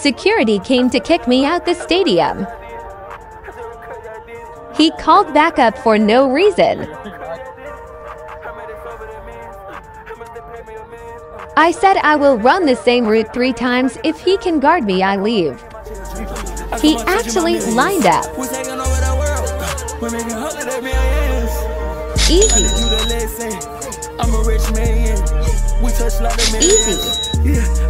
Security came to kick me out the stadium. He called backup for no reason. I said I will run the same route three times. If he can guard me, I leave. He actually lined up. Easy. I'm